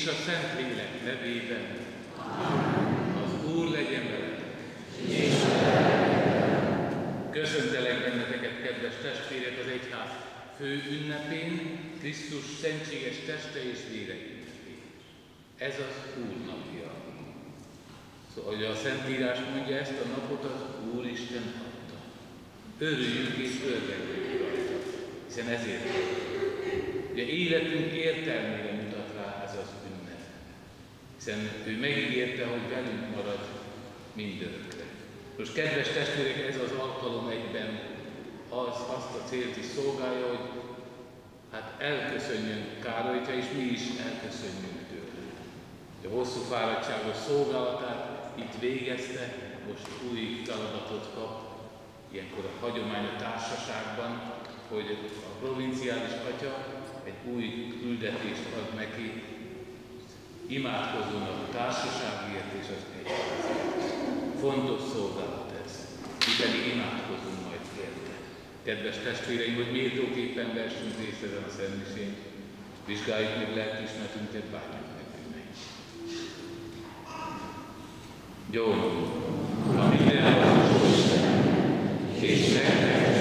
és a Szentlélek nevében. Az Úr legyen veletek. Köszöntelek benneteket, kedves testvérek, az egyház fő ünnepén, Krisztus szentséges teste és vére ünnepén. Ez az Úr napja. Szóval, hogy a Szentírás mondja, ezt a napot az Úristen adta. Örüljünk és örvendjünk rajta, hiszen ezért Ugye életünk értelmére mutat rá ez az ünnep. Hiszen ő megígérte, hogy velünk marad mindörökre. Most kedves testvérek, ez az alkalom egyben az, azt a célt is szolgálja, hogy hát elköszönjünk Károlytja, és mi is elköszönjünk tőle. A hosszú fáradtságos szolgálatát itt végezte, most új feladatot kap, ilyenkor a hagyomány a társaságban, hogy a provinciális atya egy új küldetést ad neki, imádkozónak a társaságért és az egyházért. Fontos szolgálat ez, mi pedig imádkozunk. Kedves testvéreim, hogy méltóképpen versünk részt ezen a szentmisén, vizsgáljuk meg lelkismertünket, bánjuk meg bűneit. Gyónul, a minden és nektek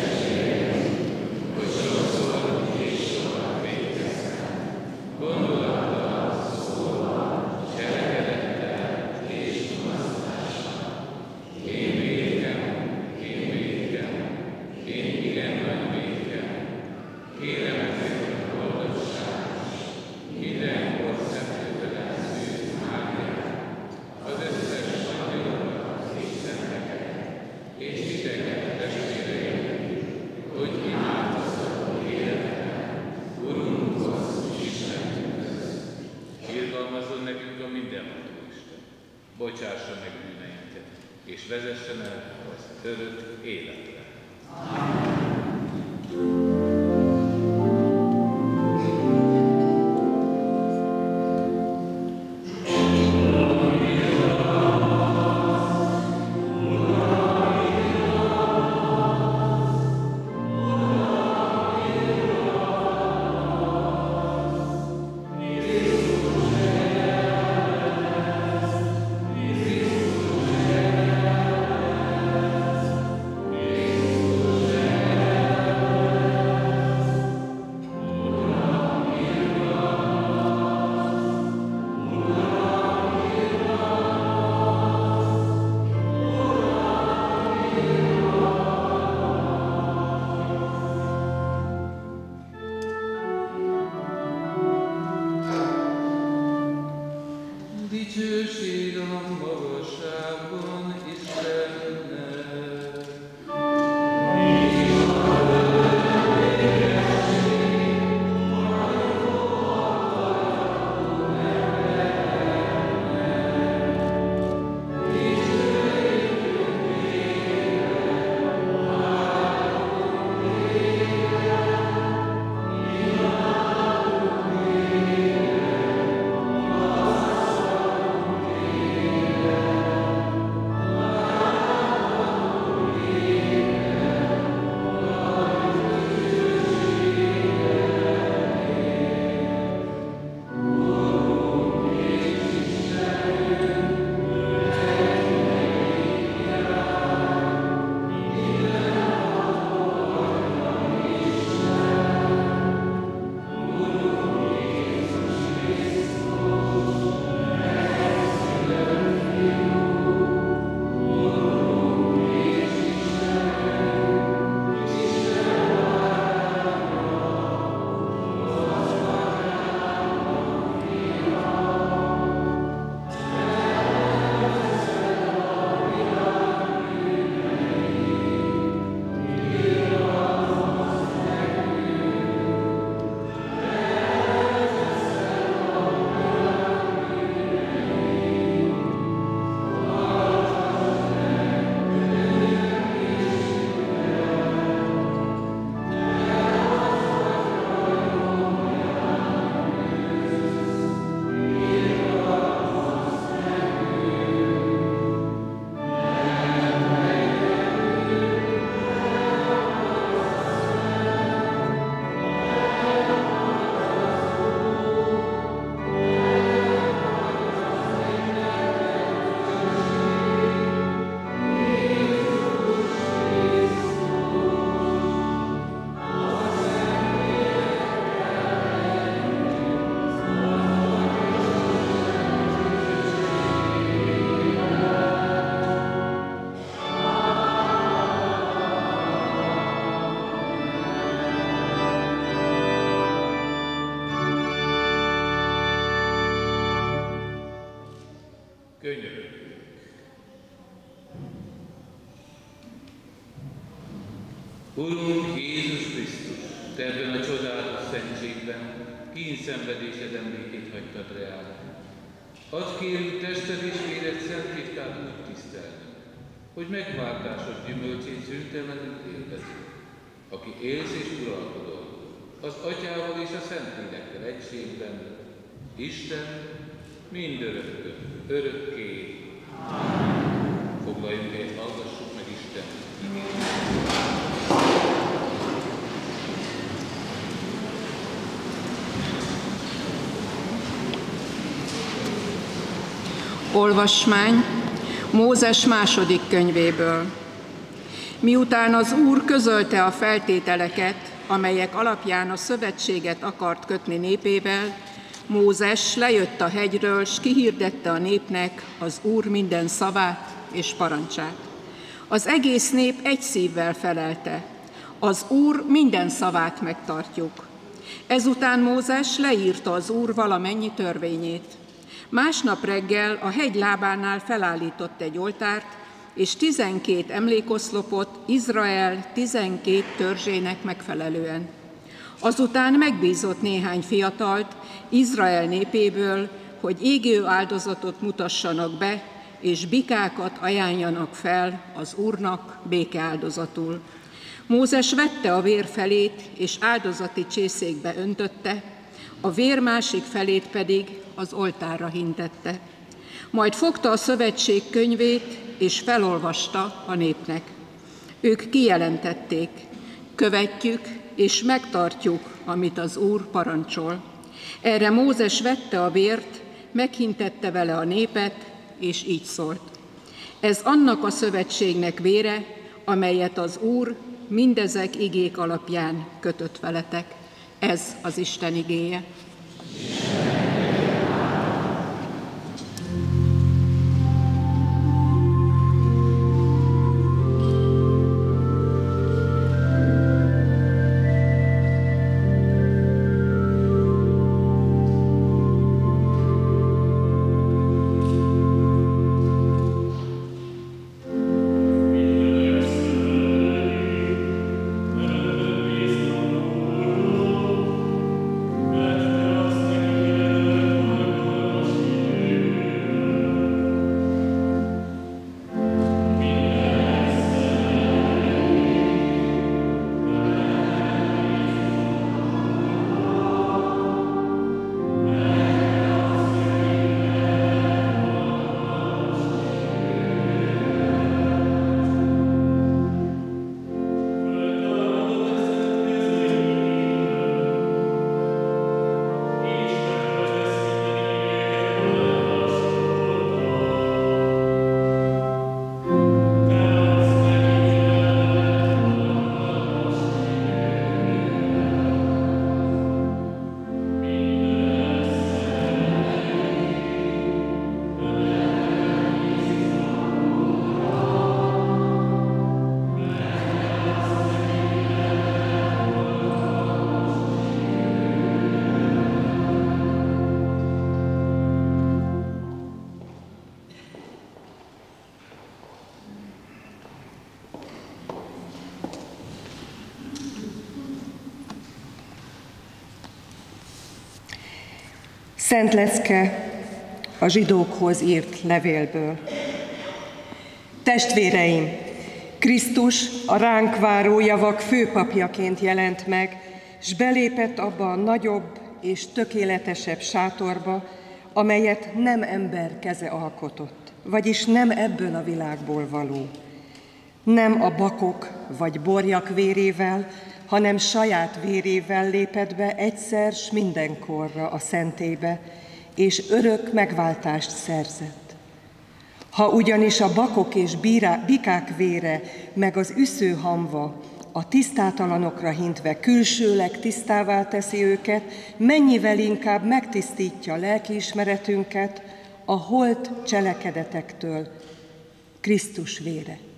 Egységben, Isten mindörökkön, örökké. Foglaljunk egy, hallgassuk meg Isten Olvasmány Mózes második könyvéből. Miután az Úr közölte a feltételeket, amelyek alapján a szövetséget akart kötni népével, Mózes lejött a hegyről, s kihirdette a népnek az Úr minden szavát és parancsát. Az egész nép egy szívvel felelte, az Úr minden szavát megtartjuk. Ezután Mózes leírta az Úr valamennyi törvényét. Másnap reggel a hegy lábánál felállított egy oltárt, és tizenkét emlékoszlopot Izrael tizenkét törzsének megfelelően. Azután megbízott néhány fiatalt Izrael népéből, hogy égő áldozatot mutassanak be, és bikákat ajánljanak fel az Úrnak békeáldozatul. Mózes vette a vér felét, és áldozati csészékbe öntötte, a vér másik felét pedig az oltárra hintette. Majd fogta a szövetség könyvét, és felolvasta a népnek. Ők kijelentették, követjük és megtartjuk, amit az Úr parancsol. Erre Mózes vette a vért, meghintette vele a népet, és így szólt. Ez annak a szövetségnek vére, amelyet az Úr mindezek igék alapján kötött veletek. Ez az Isten igéje. Szent Lecke a zsidókhoz írt levélből. Testvéreim, Krisztus a ránk váró javak főpapjaként jelent meg, s belépett abba a nagyobb és tökéletesebb sátorba, amelyet nem ember keze alkotott, vagyis nem ebből a világból való. Nem a bakok vagy borjak vérével, hanem saját vérével lépett be egyszer s mindenkorra a szentébe, és örök megváltást szerzett. Ha ugyanis a bakok és bírá, bikák vére, meg az üszőhamva a tisztátalanokra hintve külsőleg tisztává teszi őket, mennyivel inkább megtisztítja lelkiismeretünket a holt cselekedetektől, Krisztus vére.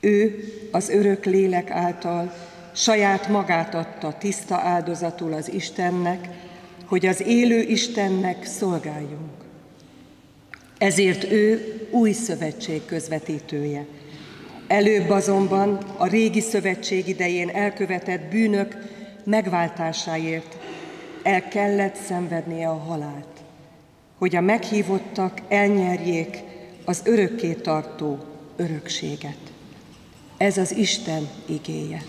Ő az örök lélek által saját magát adta tiszta áldozatul az Istennek, hogy az élő Istennek szolgáljunk. Ezért ő új szövetség közvetítője. Előbb azonban a régi szövetség idején elkövetett bűnök megváltásáért el kellett szenvednie a halált, hogy a meghívottak elnyerjék az örökké tartó örökséget. Ez az Isten igéje.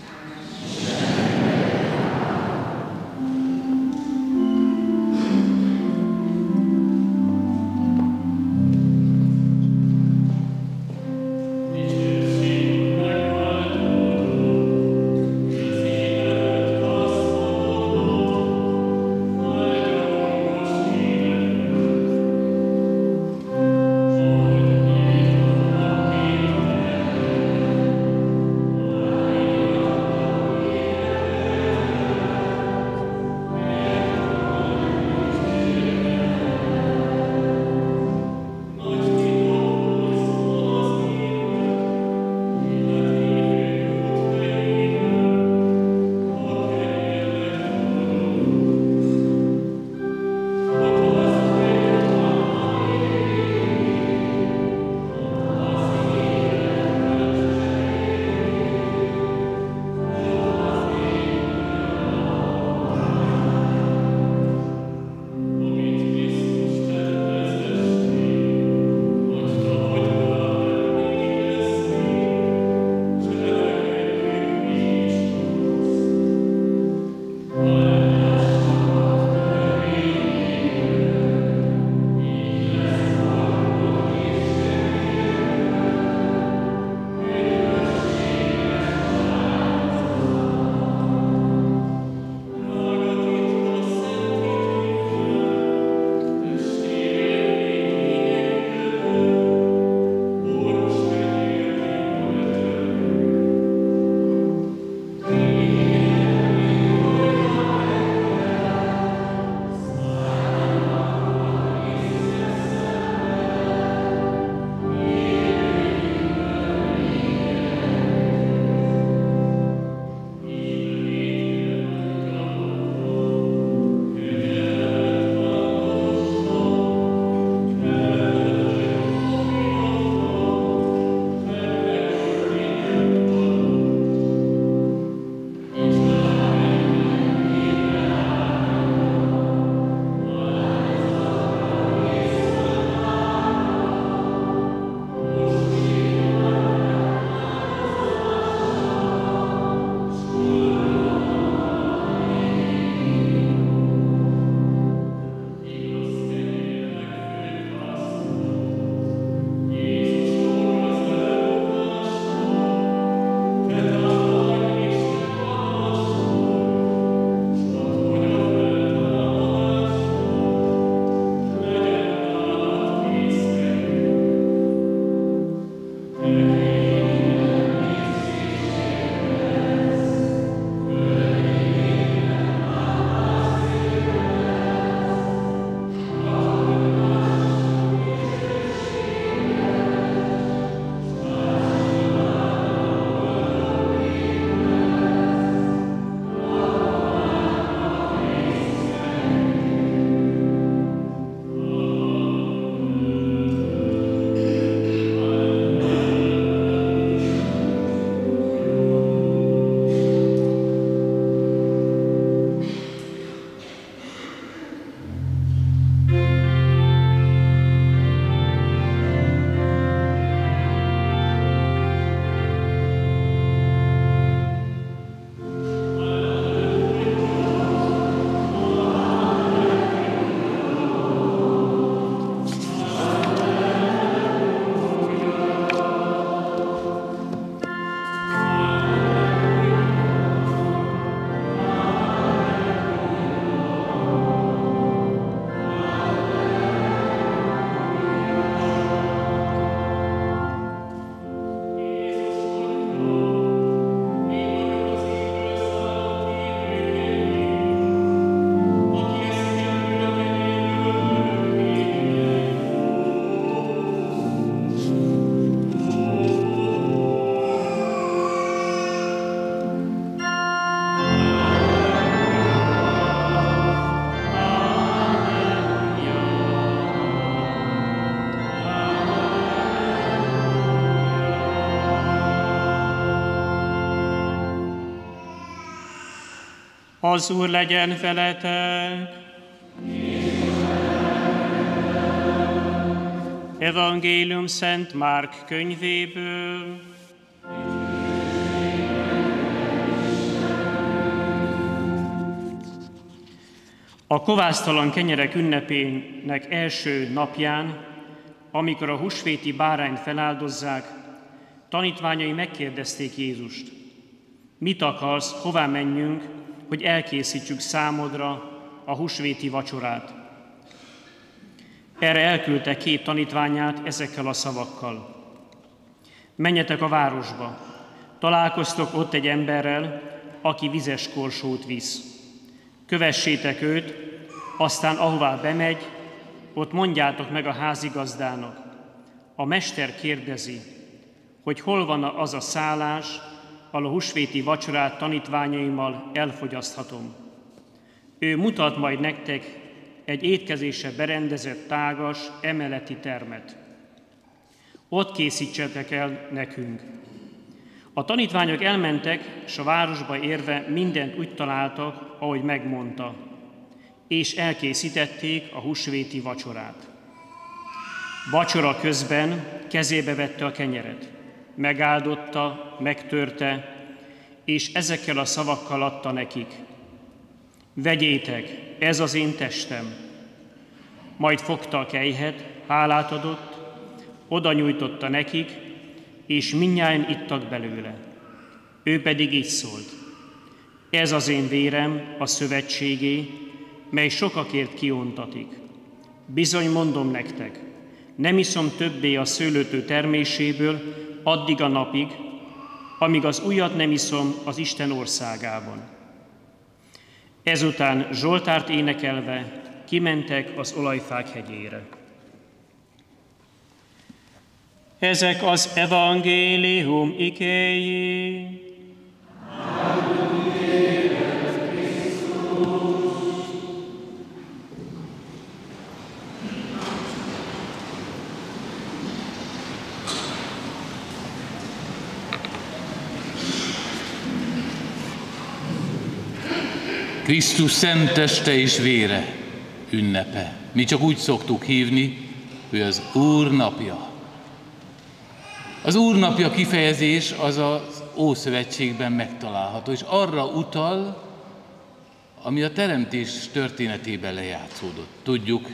Az Úr legyen veletek! Evangélium Szent Márk könyvéből. A kovásztalan kenyerek ünnepének első napján, amikor a husvéti bárányt feláldozzák, tanítványai megkérdezték Jézust, mit akarsz, hová menjünk, hogy elkészítsük számodra a husvéti vacsorát. Erre elküldte két tanítványát ezekkel a szavakkal. Menjetek a városba, találkoztok ott egy emberrel, aki vizes korsót visz. Kövessétek őt, aztán ahová bemegy, ott mondjátok meg a házigazdának. A mester kérdezi, hogy hol van az a szállás, a husvéti vacsorát tanítványaimmal elfogyaszthatom. Ő mutat majd nektek egy étkezése berendezett tágas emeleti termet. Ott készítsetek el nekünk. A tanítványok elmentek, és a városba érve mindent úgy találtak, ahogy megmondta, és elkészítették a húsvéti vacsorát. Vacsora közben kezébe vette a kenyeret, megáldotta, megtörte, és ezekkel a szavakkal adta nekik. Vegyétek, ez az én testem. Majd fogta a kejhet, hálát adott, oda nyújtotta nekik, és minnyáján ittak belőle. Ő pedig így szólt. Ez az én vérem, a szövetségé, mely sokakért kiontatik. Bizony mondom nektek, nem iszom többé a szőlőtő terméséből addig a napig, amíg az újat nem iszom az Isten országában. Ezután Zsoltárt énekelve kimentek az olajfák hegyére. Ezek az evangélium ikéi. Krisztus szent teste és vére ünnepe. Mi csak úgy szoktuk hívni, hogy az Úr napja. Az Úr napja kifejezés az az Ószövetségben megtalálható, és arra utal, ami a teremtés történetében lejátszódott. Tudjuk,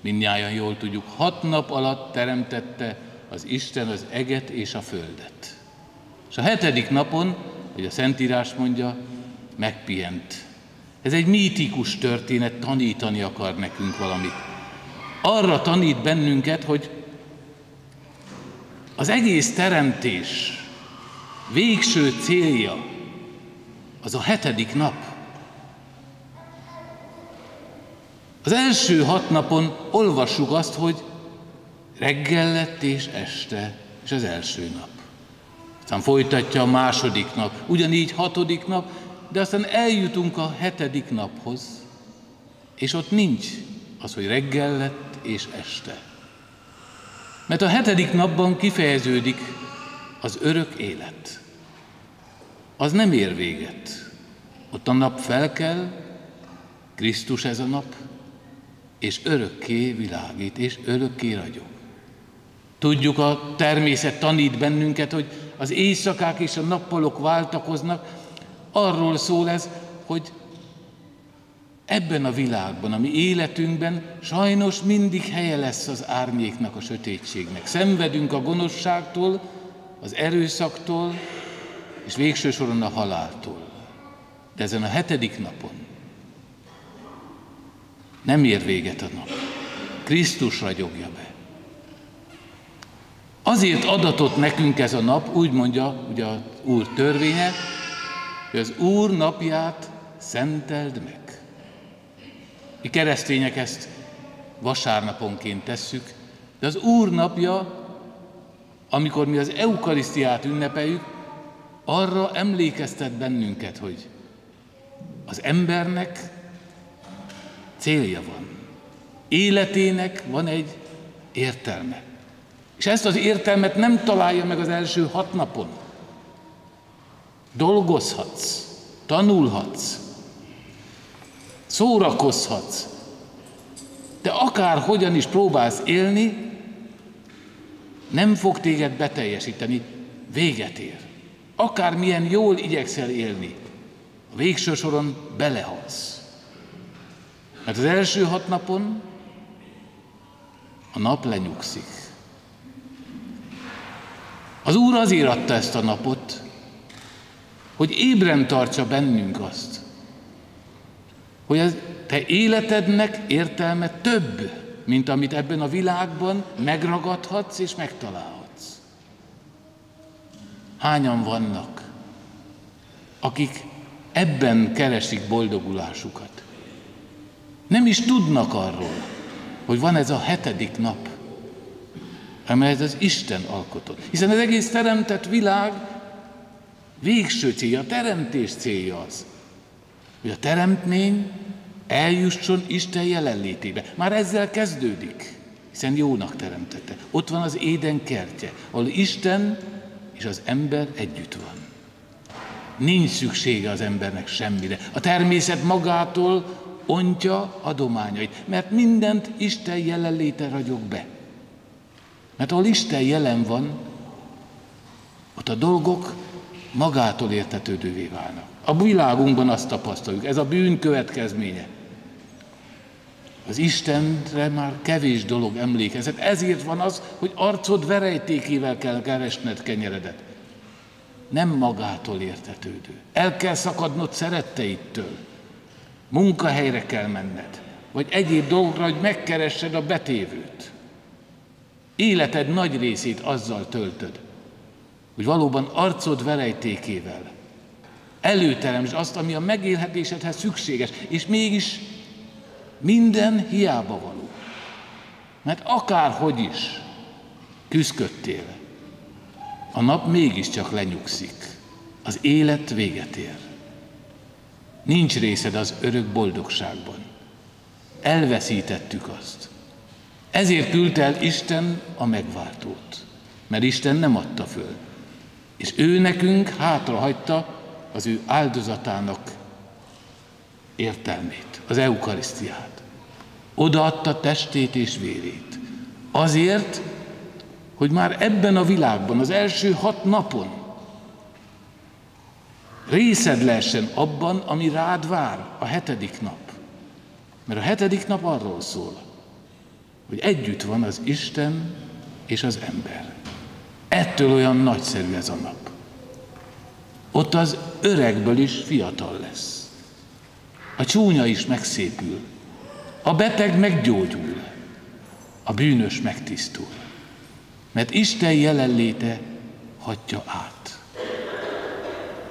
mindnyájan jól tudjuk, hat nap alatt teremtette az Isten az eget és a földet. És a hetedik napon, hogy a Szentírás mondja, megpihent. Ez egy mítikus történet, tanítani akar nekünk valamit. Arra tanít bennünket, hogy az egész teremtés végső célja az a hetedik nap. Az első hat napon olvassuk azt, hogy reggel lett és este, és az első nap. Aztán folytatja a második nap, ugyanígy hatodik nap, de aztán eljutunk a hetedik naphoz, és ott nincs az, hogy reggel lett és este. Mert a hetedik napban kifejeződik az örök élet. Az nem ér véget. Ott a nap felkel, Krisztus ez a nap, és örökké világít, és örökké ragyog. Tudjuk, a természet tanít bennünket, hogy az éjszakák és a nappalok váltakoznak, arról szól ez, hogy ebben a világban, a mi életünkben sajnos mindig helye lesz az árnyéknak, a sötétségnek. Szenvedünk a gonoszságtól, az erőszaktól, és végső soron a haláltól. De ezen a hetedik napon nem ér véget a nap. Krisztus ragyogja be. Azért adatott nekünk ez a nap, úgy mondja ugye az Úr törvénye, hogy az Úr napját szenteld meg. Mi keresztények ezt vasárnaponként tesszük, de az Úr napja, amikor mi az eukarisztiát ünnepeljük, arra emlékeztet bennünket, hogy az embernek célja van. Életének van egy értelme. És ezt az értelmet nem találja meg az első hat napon. Dolgozhatsz, tanulhatsz, szórakozhatsz, de akár hogyan is próbálsz élni, nem fog téged beteljesíteni, véget ér. Akármilyen jól igyekszel élni, a végső soron belehalsz. Mert az első hat napon a nap lenyugszik. Az Úr azért adta ezt a napot, hogy ébren tartsa bennünk azt, hogy a te életednek értelme több, mint amit ebben a világban megragadhatsz és megtalálhatsz. Hányan vannak, akik ebben keresik boldogulásukat. Nem is tudnak arról, hogy van ez a hetedik nap, amelyet az Isten alkotott. Hiszen az egész teremtett világ végső célja, a teremtés célja az, hogy a teremtmény eljusson Isten jelenlétébe. Már ezzel kezdődik, hiszen jónak teremtette. Ott van az éden kertje, ahol Isten és az ember együtt van. Nincs szüksége az embernek semmire. A természet magától ontja adományait, mert mindent Isten jelenléte ragyog be. Mert ahol Isten jelen van, ott a dolgok magától értetődővé válnak. A világunkban azt tapasztaljuk, ez a bűn következménye. Az Istenre már kevés dolog emlékezett. Ezért van az, hogy arcod verejtékével kell keresned kenyeredet. Nem magától értetődő. El kell szakadnod szeretteittől. Munkahelyre kell menned. Vagy egyéb dolgokra, hogy megkeressed a betévőt. Életed nagy részét azzal töltöd, hogy valóban arcod verejtékével előteremtsd azt, ami a megélhetésedhez szükséges, és mégis minden hiába való. Mert akárhogy is küzdködtél, a nap mégiscsak lenyugszik, az élet véget ér. Nincs részed az örök boldogságban. Elveszítettük azt. Ezért küldte el Isten a megváltót, mert Isten nem adta föl. És ő nekünk hátrahagyta az ő áldozatának értelmét, az eukarisztiát. Odaadta testét és vérét. Azért, hogy már ebben a világban, az első hat napon részed lehessen abban, ami rád vár a hetedik nap. Mert a hetedik nap arról szól, hogy együtt van az Isten és az ember. Ettől olyan nagyszerű ez a nap. Ott az öregből is fiatal lesz. A csúnya is megszépül. A beteg meggyógyul. A bűnös megtisztul. Mert Isten jelenléte hatja át.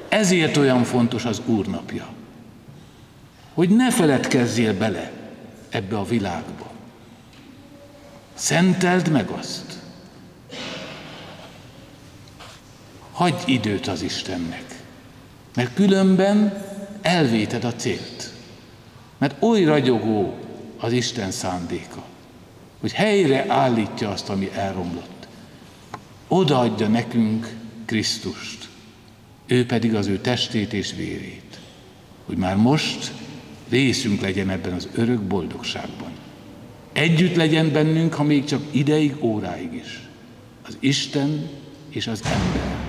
Ezért olyan fontos az Úrnapja, hogy ne feledkezzél bele ebbe a világba. Szenteld meg azt. Hagyj időt az Istennek, mert különben elvéted a célt. Mert oly ragyogó az Isten szándéka, hogy helyre állítja azt, ami elromlott. Odaadja nekünk Krisztust, ő pedig az ő testét és vérét, hogy már most részünk legyen ebben az örök boldogságban. Együtt legyen bennünk, ha még csak ideig, óráig is. Az Isten és az ember.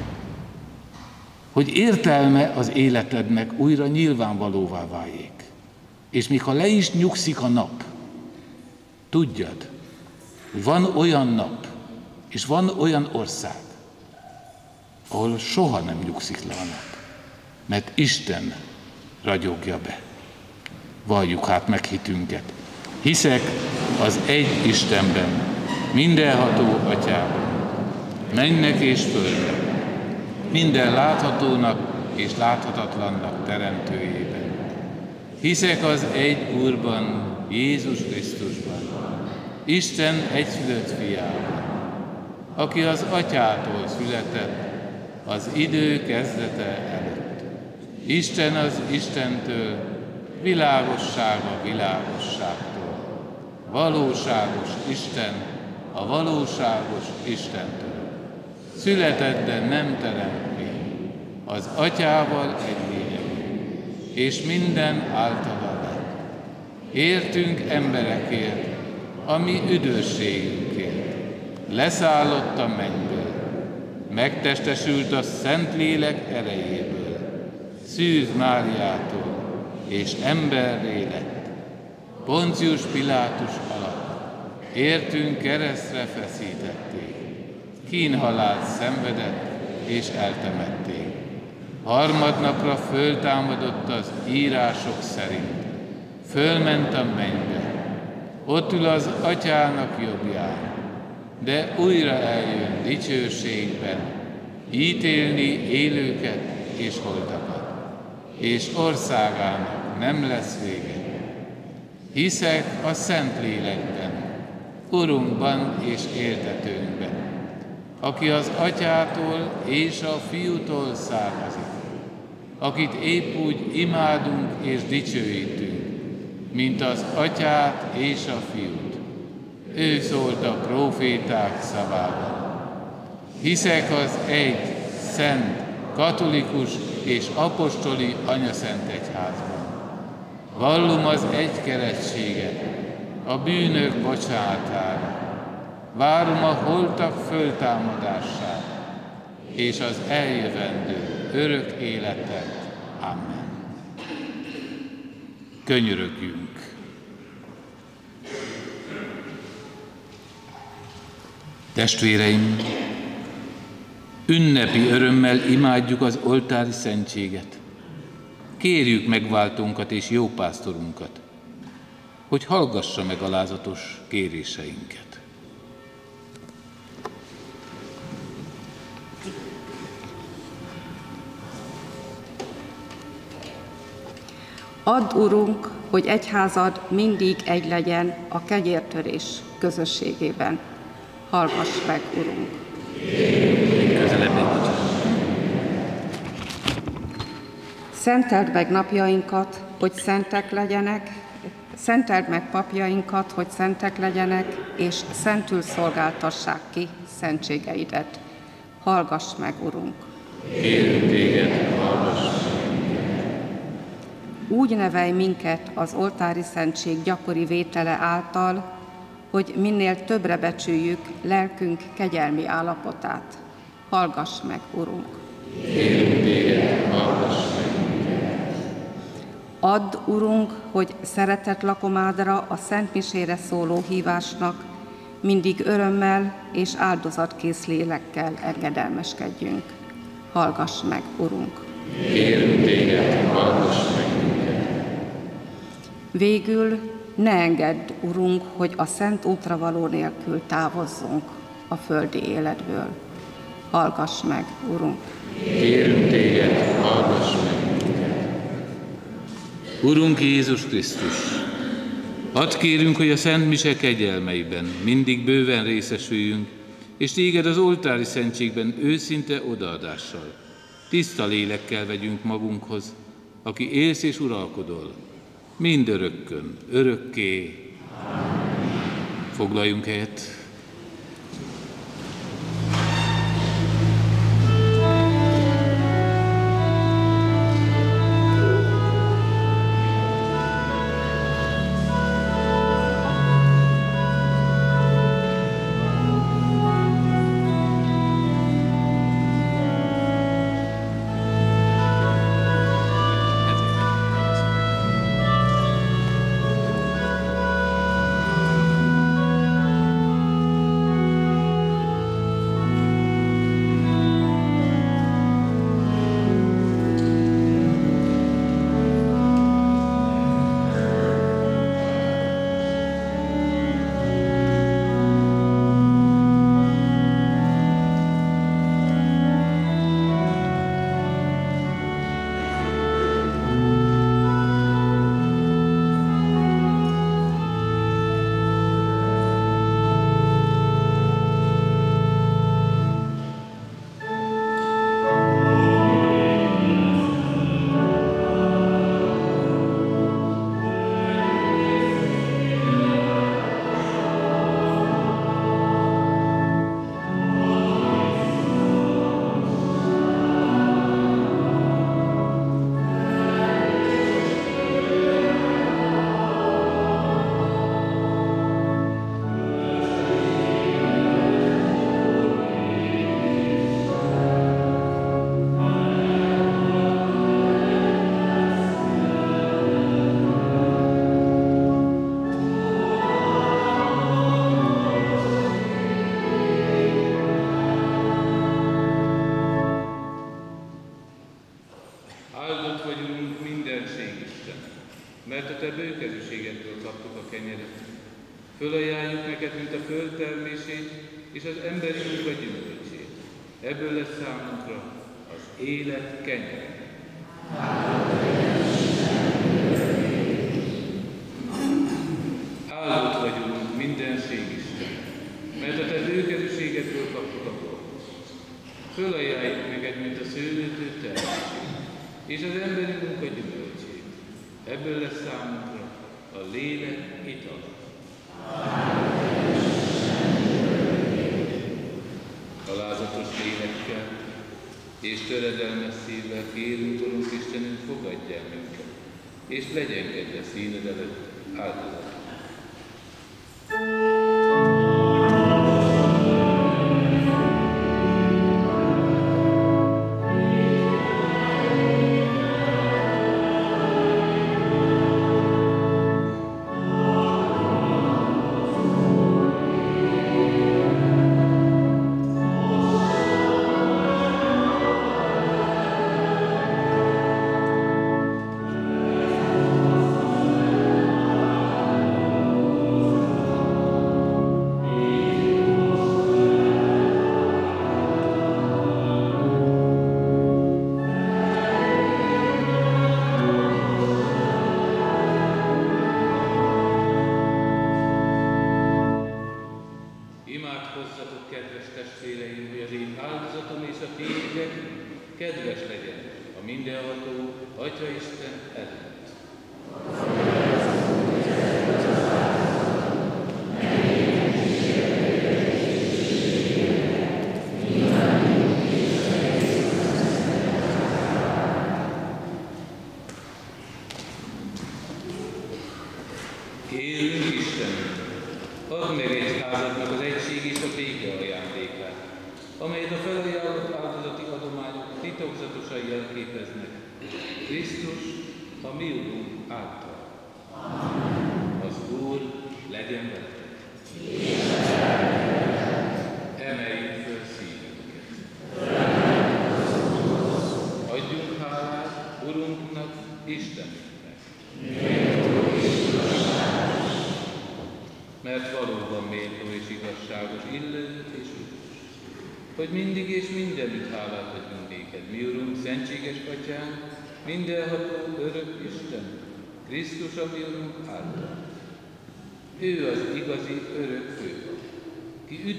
Hogy értelme az életednek újra nyilvánvalóvá váljék. És még ha le is nyugszik a nap, tudjad, van olyan nap, és van olyan ország, ahol soha nem nyugszik le a nap, mert Isten ragyogja be. Valljuk hát meg hitünket. Hiszek az egy Istenben, mindenható atyában, mennek és földnek, minden láthatónak és láthatatlannak teremtőjében. Hiszek az egy Úrban, Jézus Krisztusban, Isten egyszülött fiában, aki az atyától született az idő kezdete előtt. Isten az Istentől, világosság a világosságtól. Valóságos Isten a valóságos Istentől. Született, de nem teremtmény, az atyával egy lényeg, és minden általa lett. Értünk emberekért, ami üdvösségünkért. Leszállott a mennyből, megtestesült a Szentlélek erejéből, Szűz Máriától, és emberré lett. Poncius Pilátus alatt értünk keresztre feszítették, kínhalált szenvedett és eltemették. Harmadnapra föltámadott az írások szerint, fölment a mennybe, ott ül az atyának jobbján, de újra eljön dicsőségben, ítélni élőket és holtakat, és országának nem lesz vége. Hiszek a Szent Lélekben, Urunkban és éltetőnkben, aki az Atyától és a Fiútól származik, akit épp úgy imádunk és dicsőítünk, mint az Atyát és a Fiút. Ő szólt a proféták szavában. Hiszek az egy, szent, katolikus és apostoli anyaszent egyházban. Vallum az egy keretséget, a bűnök bocsánatára. Várom a holtak föltámadását, és az eljövendő örök életet. Amen. Könyörögjünk! Testvéreim, ünnepi örömmel imádjuk az oltári szentséget. Kérjük megváltónkat és jópásztorunkat, hogy hallgassa meg alázatos kéréseinket. Add, Urunk, hogy egyházad mindig egy legyen a kegyértörés közösségében. Hallgass meg, Urunk! Szenteld meg napjainkat, hogy szentek legyenek, szenteld meg papjainkat, hogy szentek legyenek, és szentül szolgáltassák ki szentségeidet. Hallgass meg, Urunk! Kérünk téged, hallgass meg! Úgy nevelj minket az oltári szentség gyakori vétele által, hogy minél többre becsüljük lelkünk kegyelmi állapotát. Hallgass meg, Urunk! Téged, hallgass meg! Add, Urunk, hogy szeretett lakomádra a Szent Misére szóló hívásnak mindig örömmel és áldozatkész lélekkel engedelmeskedjünk. Hallgass meg, Urunk! Kérünk téged, hallgass meg! Végül ne engedd, Urunk, hogy a szent útra való nélkül távozzunk a földi életből. Hallgass meg, Urunk! Kérünk téged, hallgass meg! Urunk Jézus Krisztus, hadd kérünk, hogy a Szent Mise kegyelmeiben mindig bőven részesüljünk, és téged az oltári szentségben őszinte odaadással, tiszta lélekkel vegyünk magunkhoz, aki élsz és uralkodol, mindörökkön, örökké. Foglaljunk helyet. imádság, és töredelmes szívvel kérünk, Urunk Istenünk, fogadj el minket, és legyen kedves színed előtt áldozat.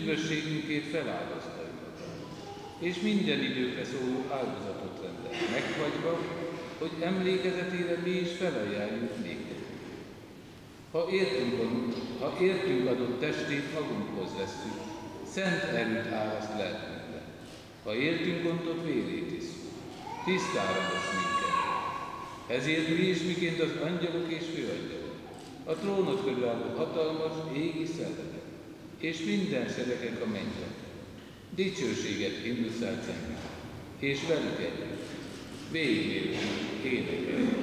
üdvösségünkért feláldozta őt, és minden időkre szóló áldozatot rendelt meghagyva, hogy emlékezetére mi is felajánljuk nékünk. Ha értünk, adott, ha értünk adott testét magunkhoz veszünk, szent erőt áraszt lelkünkbe. Ha értünk gondot, vérét iszunk. Tisztára most minket. Ezért mi is, miként az angyalok és főangyalok, a trónot körülálló hatalmas égi szellemek és minden seregek a mennyben. Dicsőséget induszált szemben, és velük együtt. Végig énekelünk.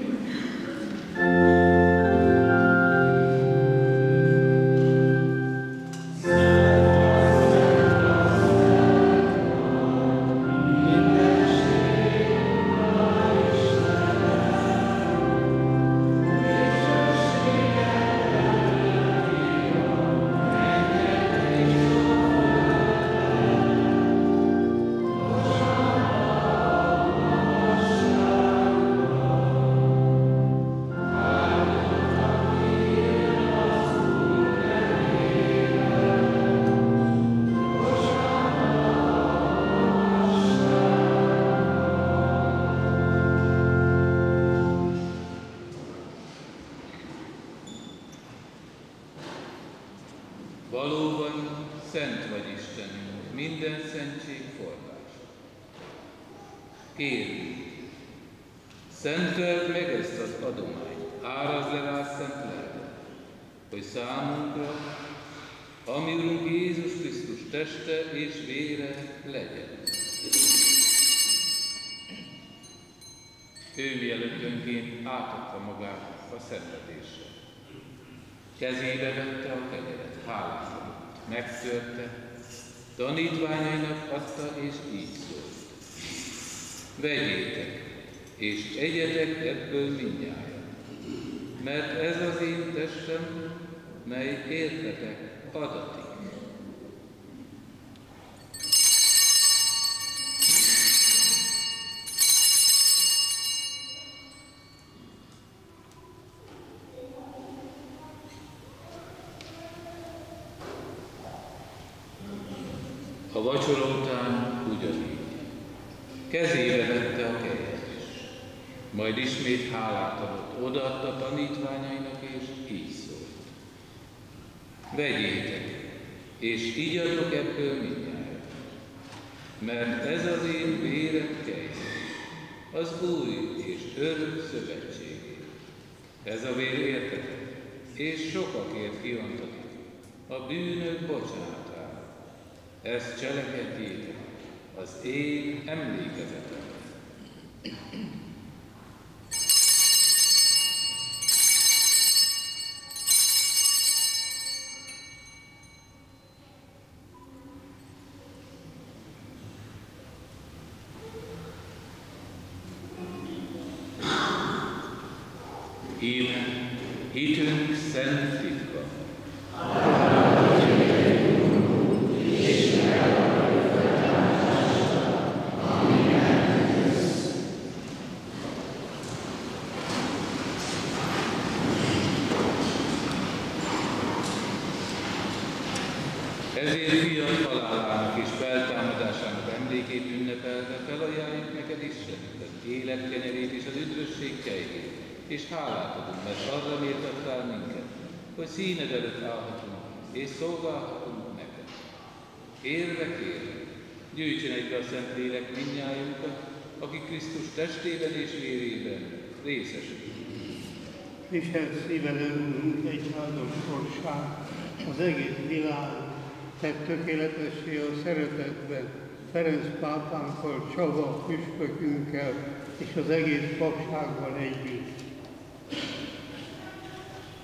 Tökéletessé a szeretetben, Ferenc pápánkkal, Csaba püspökünkkel és az egész papsággal együtt.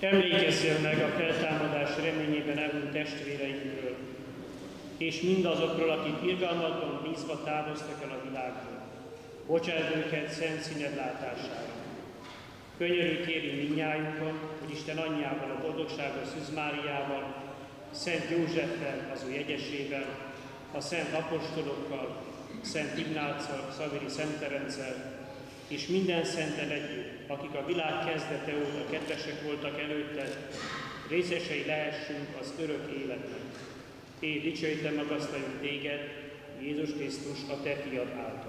Emlékezzél meg a feltámadás reményében elhunyt testvéreinkről, és mindazokról, akik irgalmadban bízva távoztak el a világból. Bocsáld őket szent színed látására. Könyörű kéri minnyájunkon, hogy Isten anyjával, a boldogságos Szűz Máriával, Szent Józseffel, az ő jegyesével, a szent apostolokkal, Szent Ignáccal, Szaviri Szent Terenccel, és minden szenten együtt, akik a világ kezdete óta kedvesek voltak előtte, részesei lehessünk az örök életnek. Én dicsőítem magasztaljuk téged, Jézus Krisztus, a te fiad által.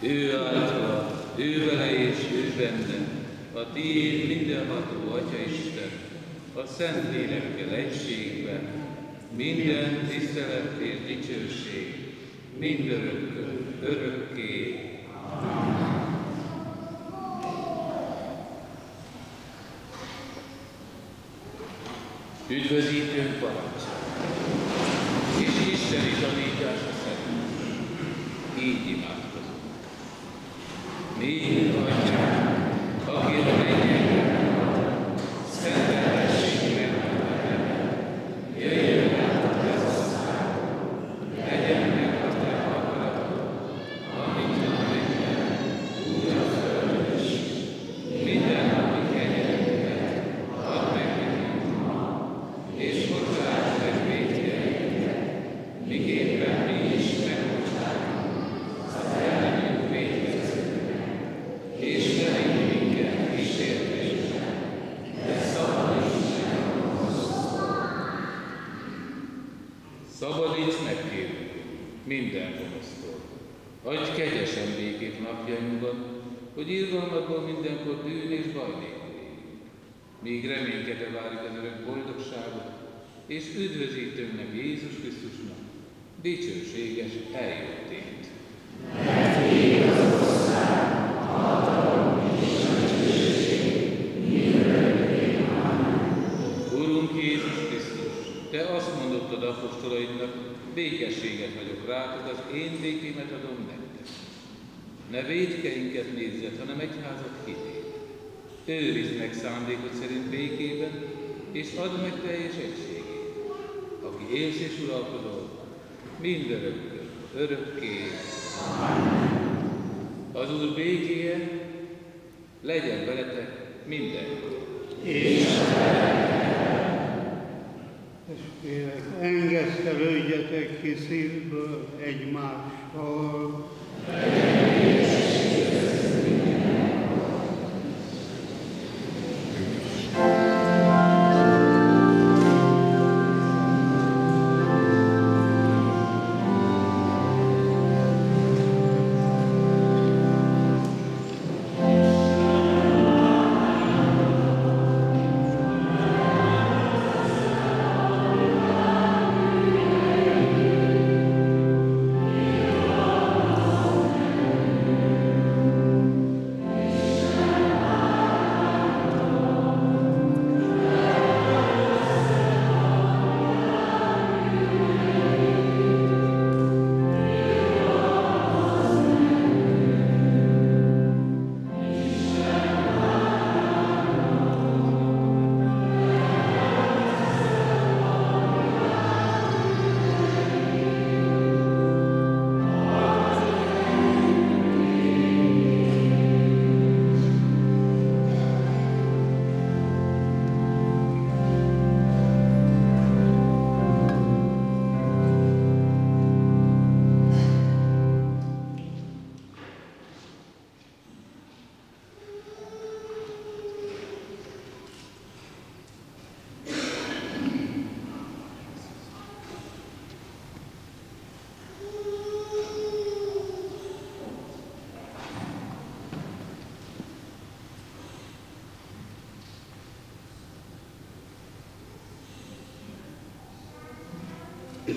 Ő által, ő vele és ő benne, a tiéd mindenható Atya Isten, a Szent Lélekkel egységben, minden tisztelet és dicsőség, mindörökkön, örökké. Üdvözítőnk parancsa, és Isteni tanítása szerint így imádkozunk. Mi atyánk, aki a mennyekben van, szenteltessék meg a neved. Jöjjön el a te országod, legyen meg a te akaratod, amit a mennyben, úgy a földön is. Minden napi kenyerünket add meg nekünk ma, és bocsáss meg védkeinket, miképpen mi is megbocsátunk az ellenünk védkezőknek, és ne vigy minket kísértésbe, de szabadíts meg a gonosztól. Szabadíts meg, kérünk, minden gonosztól. Adj kegyesen békét napjainkban, hogy irgalmadból mindenkor bűn és baj nélkül éljünk. Míg reménykedve várjuk az örök boldogságot, és üdvözítőnknek Jézus Krisztusnak dicsőséges eljöttét. Urunk Jézus Krisztus, Te azt mondottad apostolaidnak, békességet hagyok rátok, az én békémet adom nektek. Ne védkeinket nézzet, hanem egyházat hitét. Őrizd meg szándékod szerint békében, és add meg teljes egységét. Aki élsz és uralkodol, mindörökkön, örökké. Az Úr békéje legyen veletek mindenkor. Testvérek, engesztelődjetek ki szívből egymással.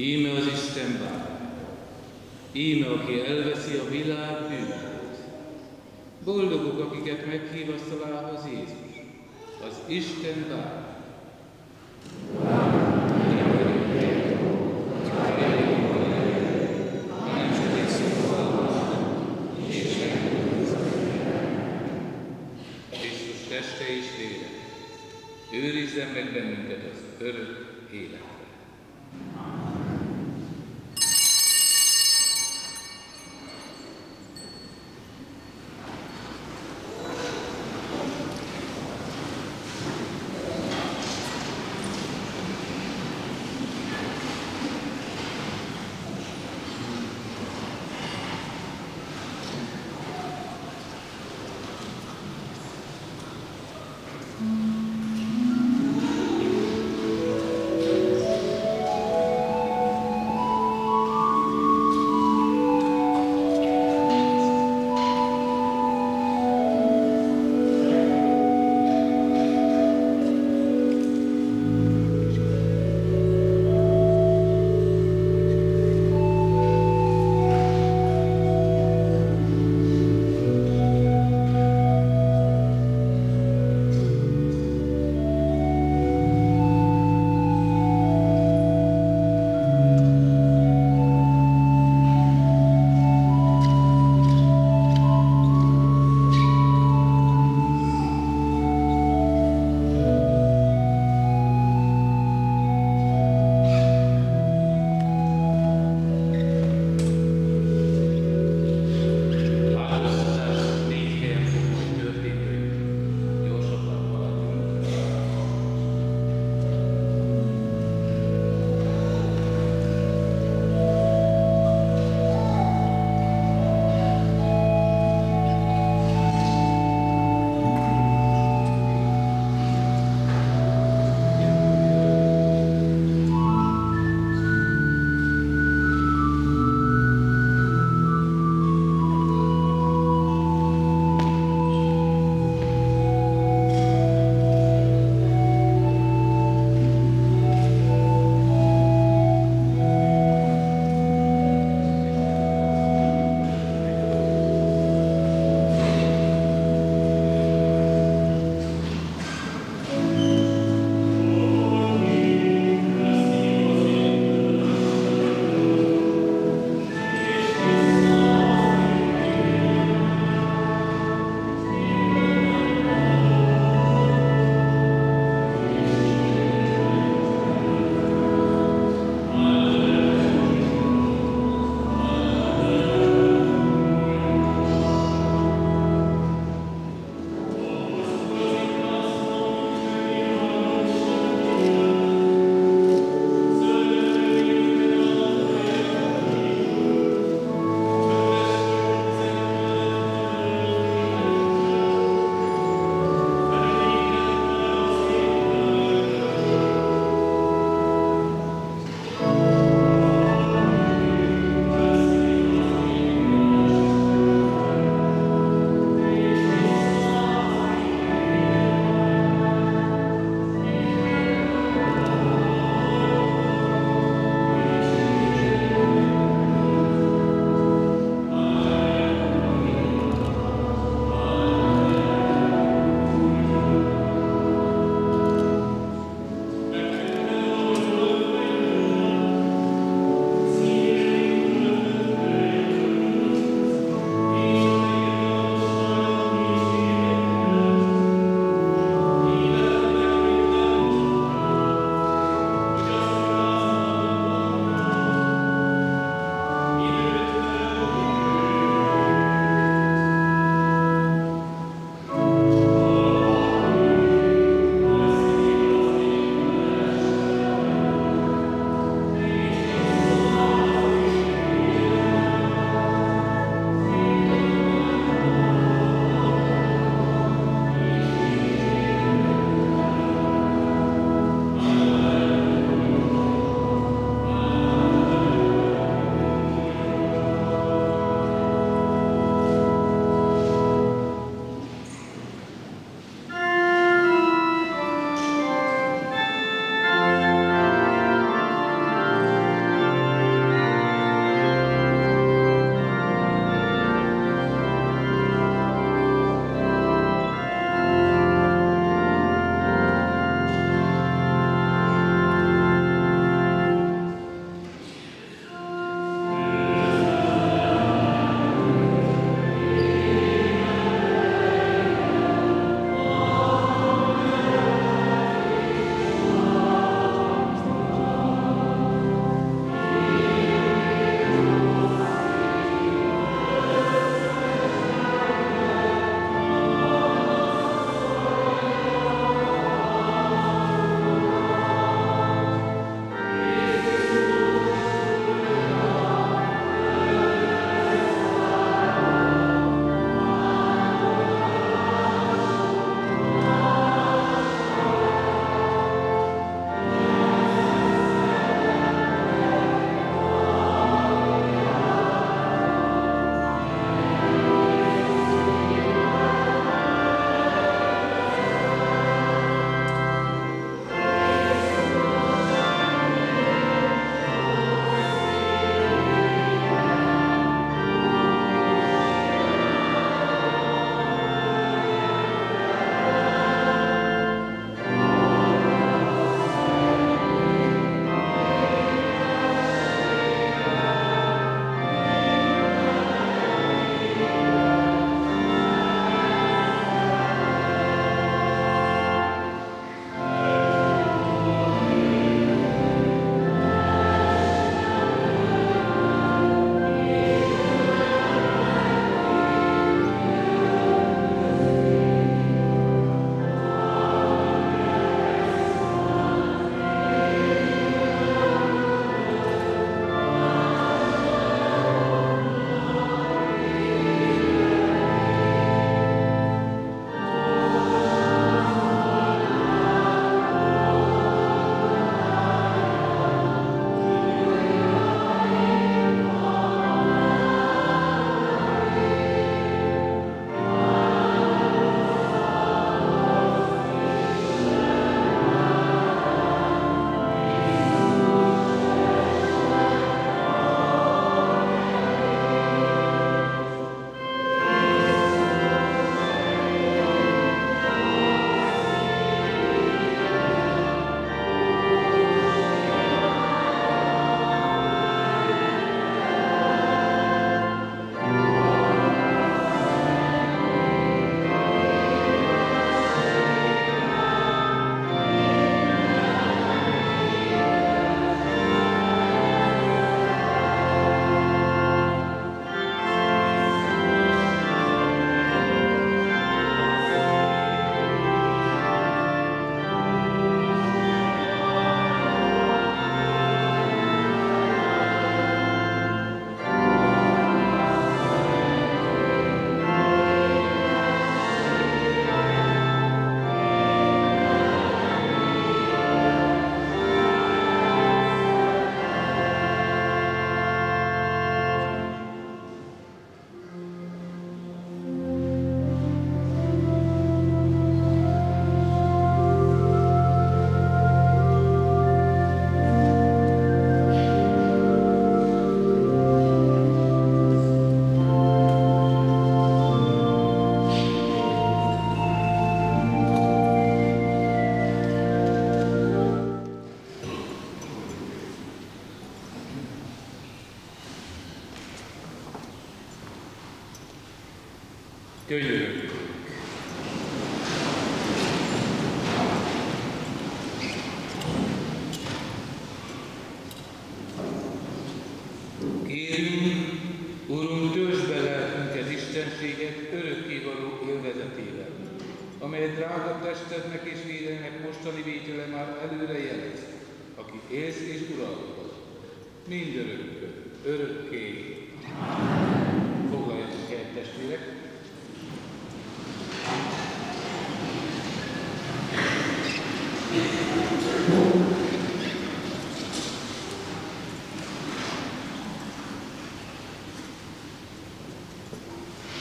Íme az Isten bár. Íme, aki elveszi a világ bűnét. Boldogok, akiket meghív a szavához Jézus, az Isten bár.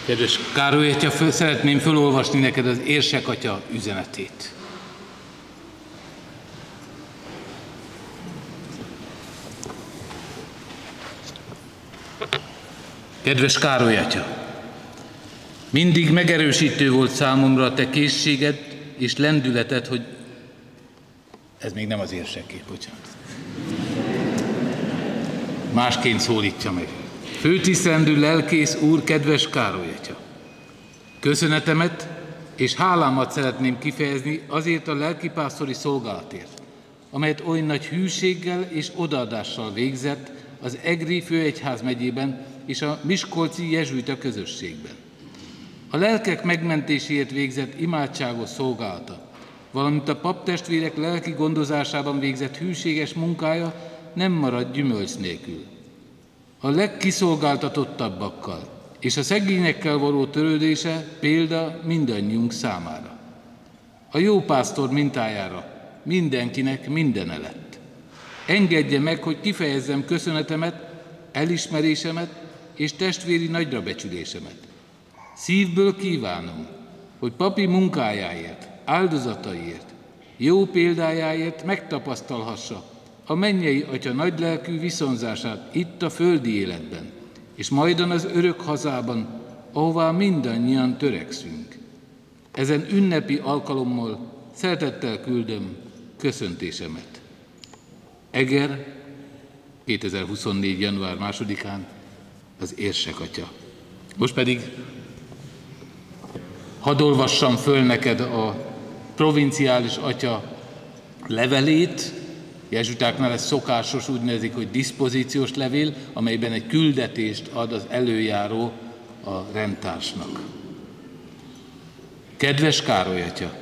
Kedves Károly atya, föl, szeretném felolvasni neked az Érsek atya üzenetét. Kedves Károly atya, mindig megerősítő volt számomra a te készséged és lendületed, hogy ez még nem az érsekké, bocsánat. Másként szólítja meg. Főtisztendő lelkész úr, kedves Károly atya! Köszönetemet és hálámat szeretném kifejezni azért a lelkipásztori szolgálatért, amelyet oly nagy hűséggel és odaadással végzett az Egri főegyház megyében és a Miskolci jezsuita közösségben. A lelkek megmentéséért végzett imádságos szolgálata, valamint a paptestvérek lelki gondozásában végzett hűséges munkája nem marad gyümölcs nélkül a legkiszolgáltatottabbakkal és a szegényekkel való törődése példa mindannyiunk számára. A jó pásztor mintájára mindenkinek mindene lett. Engedje meg, hogy kifejezzem köszönetemet, elismerésemet és testvéri nagyra becsülésemet. Szívből kívánom, hogy papi munkájáért, áldozataiért, jó példájáért megtapasztalhassa, a mennyei Atya nagylelkű viszonzását itt a földi életben, és majdan az örök hazában, ahová mindannyian törekszünk. Ezen ünnepi alkalommal szeretettel küldöm köszöntésemet. Eger, 2024. január 2-án az érsek atya. Most pedig hadd olvassam föl neked a provinciális atya levelét, Jezsutáknál ez szokásos, úgy nevezik, hogy diszpozíciós levél, amelyben egy küldetést ad az előjáró a rendtársnak. Kedves Károly atya!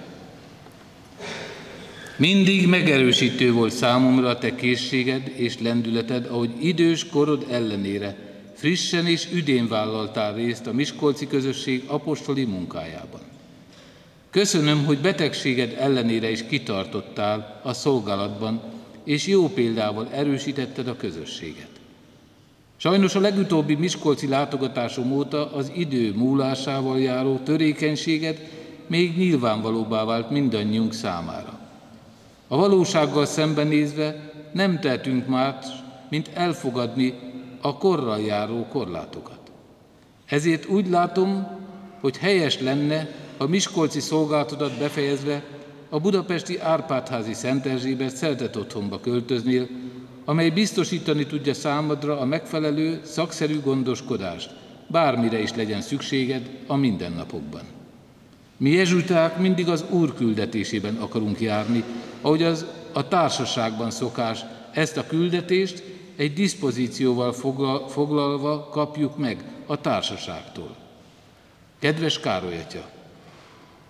Mindig megerősítő volt számomra a te készséged és lendületed, ahogy idős korod ellenére frissen és üdén vállaltál részt a Miskolci közösség apostoli munkájában. Köszönöm, hogy betegséged ellenére is kitartottál a szolgálatban, és jó példával erősítetted a közösséget. Sajnos a legutóbbi Miskolci látogatásom óta az idő múlásával járó törékenységed még nyilvánvalóbbá vált mindannyiunk számára. A valósággal szembenézve nem tehetünk már, mint elfogadni a korral járó korlátokat. Ezért úgy látom, hogy helyes lenne, a Miskolci szolgálatodat befejezve a budapesti Árpádházi Szent Erzsébet szeretett otthonba költöznél, amely biztosítani tudja számodra a megfelelő, szakszerű gondoskodást, bármire is legyen szükséged a mindennapokban. Mi jezsuták mindig az Úr küldetésében akarunk járni, ahogy az a társaságban szokás, ezt a küldetést egy diszpozícióval foglalva kapjuk meg a társaságtól. Kedves Károly atya,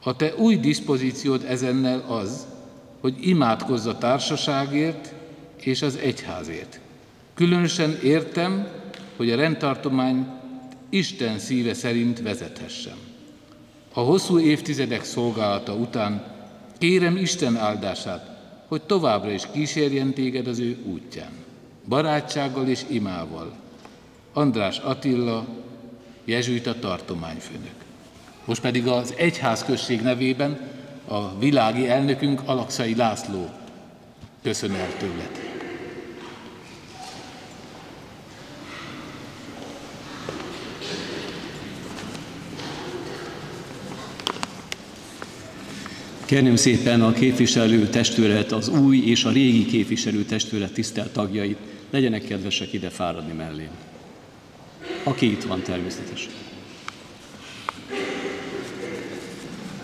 a te új diszpozíciód ezennel az, hogy imádkozz a társaságért és az egyházért. Különösen értem, hogy a rendtartomány Isten szíve szerint vezethessem. A hosszú évtizedek szolgálata után kérem Isten áldását, hogy továbbra is kísérjen téged az ő útján. Barátsággal és imával. András Attila, jezsuita tartományfőnök. Most pedig az egyházközség nevében a világi elnökünk Alakszai László köszön el tőled. Kérném szépen a képviselő testület, az új és a régi képviselő testület tisztelt tagjait, legyenek kedvesek ide fáradni mellé. Aki itt van természetesen.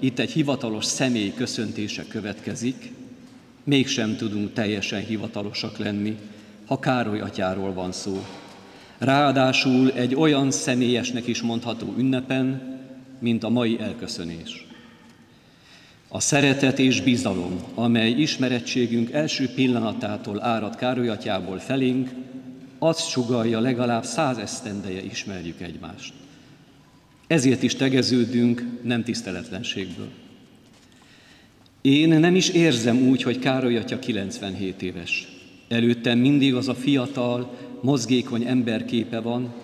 itt egy hivatalos személy köszöntése következik, mégsem tudunk teljesen hivatalosak lenni, ha Károly atyáról van szó. Ráadásul egy olyan személyesnek is mondható ünnepen, mint a mai elköszönés. A szeretet és bizalom, amely ismerettségünk első pillanatától árad Károly atyából felénk, azt sugalja legalább száz esztendeje ismerjük egymást. Ezért is tegeződünk nem tiszteletlenségből. Én nem is érzem úgy, hogy Károly atya 97 éves. Előttem mindig az a fiatal, mozgékony emberképe van,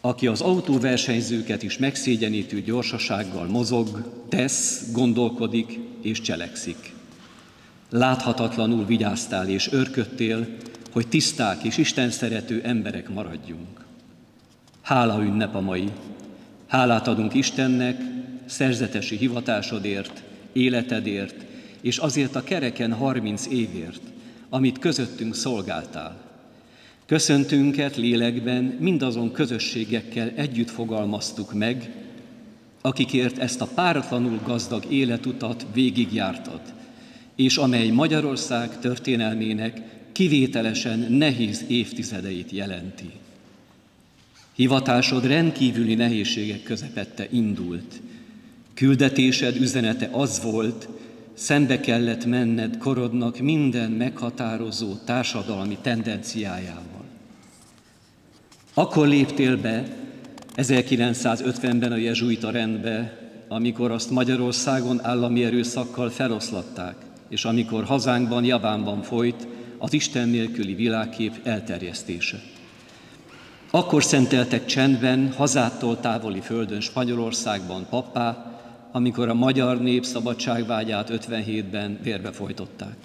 aki az autóversenyzőket is megszégyenítő gyorsasággal mozog, tesz, gondolkodik és cselekszik. Láthatatlanul vigyáztál és örködtél, hogy tiszták és Isten szerető emberek maradjunk. Hála ünnep a mai. Hálát adunk Istennek szerzetesi hivatásodért, életedért, és azért a kereken 30 évért, amit közöttünk szolgáltál. Köszöntünket lélekben mindazon közösségekkel együtt fogalmaztuk meg, akikért ezt a páratlanul gazdag életutat végigjártad, és amely Magyarország történelmének kivételesen nehéz évtizedeit jelenti. Hivatásod rendkívüli nehézségek közepette indult. Küldetésed üzenete az volt, szembe kellett menned korodnak minden meghatározó társadalmi tendenciájával. Akkor léptél be 1950-ben a jezsuita rendbe, amikor azt Magyarországon állami erőszakkal feloszlatták, és amikor hazánkban, Javánban folyt az Isten nélküli világkép elterjesztése. Akkor szenteltek csendben, hazától távoli földön Spanyolországban pappá, amikor a magyar nép szabadságvágyát 57-ben vérbe folytották.